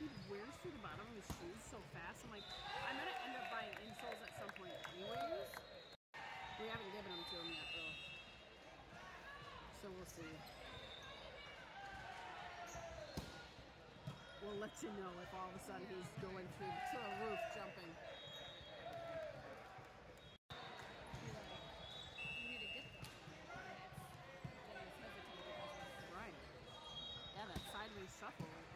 he wears through the bottom of his shoes so fast. I'm like, I'm gonna end up buying insoles at some point anyways. We haven't given them to him yet though, so we'll see. We'll let you know if all of a sudden he's going through to the roof jumping. Yeah, that sideways shuffle.